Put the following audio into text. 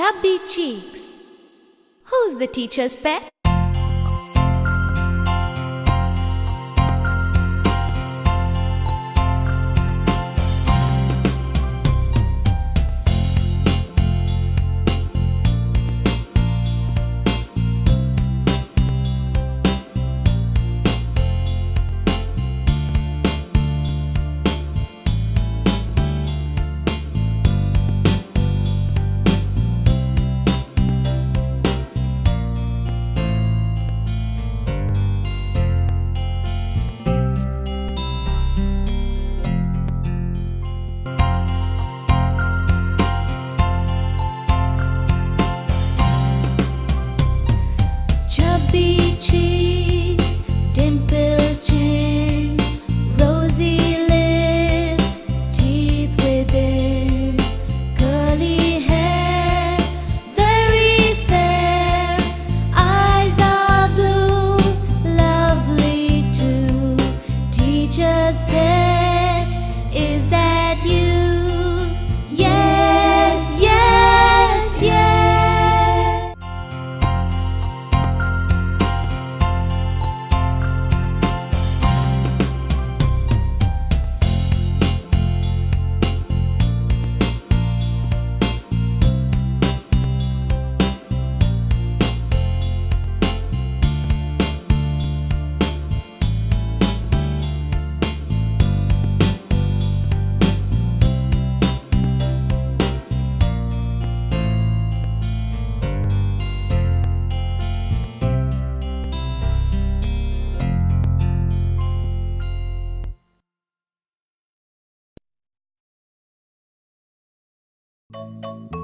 Chubby cheeks. Who's the teacher's pet? Chubby cheeks, dimpled chin, rosy lips, teeth within, curly hair, very fair, eyes are blue, lovely too. Teacher's pet is that. Música